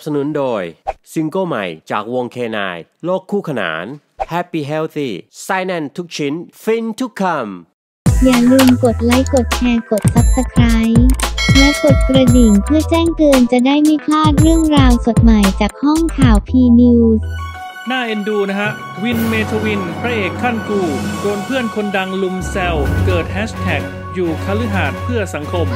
สนับสนุนโดย ซิงเกิลใหม่จากวงเคนายโลกคู่ขนาน Happy Healthy ไส้แน่นทุกชิ้น ฟินทุกคำ อย่าลืมกดไลค์กดแชร์กด Subscribe และกดกระดิ่งเพื่อแจ้งเตือนจะได้ไม่พลาดเรื่องราวสดใหม่จากห้องข่าว P News น่าเอ็นดูนะฮะ วินเมธวิน พระเอกคั่นกู โดนเพื่อนคนดังรุมแซว เกิดแฮชแท็กอยู่คฤหาสน์เพื่อสังคม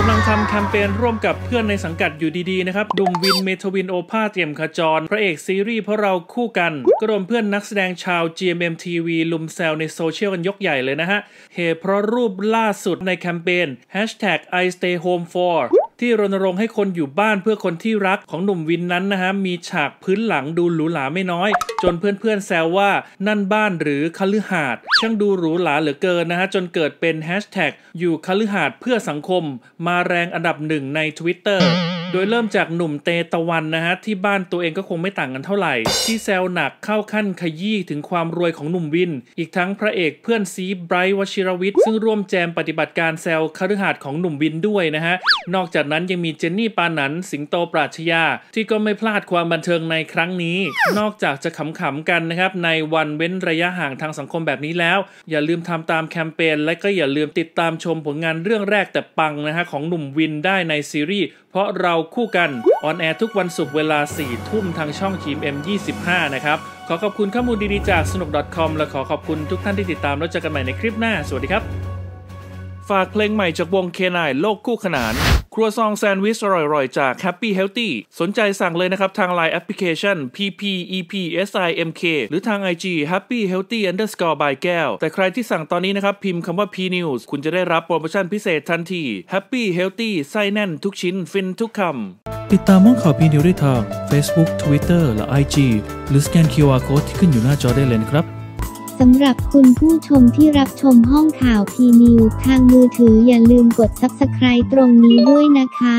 กำลังทำแคมเปญร่วมกับเพื่อนในสังกัดอยู่ดีๆนะครับหนุ่มวินเมธวินโอภาสเอี่ยมขจร พระเอกซีรีส์เพราะเราคู่กันก็โดนเพื่อนนักแสดงชาว GMM TV รุมแซวในโซเชียลกันยกใหญ่เลยนะฮะเหตุเพราะรูปล่าสุดในแคมเปญ I stay home for ที่รณรงค์ให้คนอยู่บ้านเพื่อคนที่รักของหนุ่มวินนั้นนะฮะมีฉากพื้นหลังดูหรูหราไม่น้อย จนเพื่อนๆแซวว่านั่นบ้านหรือคฤหาสน์ช่างดูหรูหราเหลือเกินนะฮะจนเกิดเป็นแฮชแท็กอยู่คฤหาสน์เพื่อสังคม มาแรงอันดับหนึ่งใน Twitter โดยเริ่มจากหนุ่มเตตะวันนะฮะที่บ้านตัวเองก็คงไม่ต่างกันเท่าไหร่ ที่แซวหนักเข้าขั้นขยี้ถึงความรวยของหนุ่มวิน อีกทั้งพระเอกเพื่อนซีไบรท์วชิรวิทย์ซึ่งร่วมแจมปฏิบัติการแซวคฤหาสน์ของหนุ่มวินด้วยนะฮะนอกจากนั้นยังมีเจนนี่ปานันสิงโตปราชญาที่ก็ไม่พลาดความบันเทิงในครั้งนี้ นอกจากจะขำๆกันนะครับในวันเว้นระยะห่างทางสังคมแบบนี้แล้ว อย่าลืมทำตามแคมเปญและก็อย่าลืมติดตามชมผลงานเรื่องแรกแต่ปังนะฮะของหนุ่มวินได้ในซีรีส์เพราะเราคู่กันออนแอร์ทุกวันศุกร์เวลา 4 ทุ่มทางช่องทีม M25 นะครับขอขอบคุณข้อมูลดีๆจากสนุก .com และขอขอบคุณทุกท่านที่ติดตามแล้วเจอกันใหม่ในคลิปหน้า สวัสดีครับ ฝากเพลงใหม่จากวงเคนายโลกคู่ขนาน รัวซองแซนด์วิชอร่อยๆ จาก Happy Healthy สนใจสั่งเลยนะครับ ทาง Line Application PPEPSIMK หรือทาง IG Happy Healthy Underscore by แก้ว แต่ใครที่สั่งตอนนี้นะครับ พิมพ์คำว่า P News คุณจะได้รับโปรโมชั่นพิเศษทันที Happy Healthy ไส้แน่นทุกชิ้นฟินทุกคำ ติดตามห้องข่าวพีนิวได้ทาง Facebook Twitter และ IG หรือสแกน QR Code ที่ขึ้นอยู่หน้าจอได้เลยนะครับ สำหรับคุณผู้ชมที่รับชมห้องข่าวพีนิวทางมือถืออย่าลืมกด Subscribe ตรงนี้ด้วยนะคะ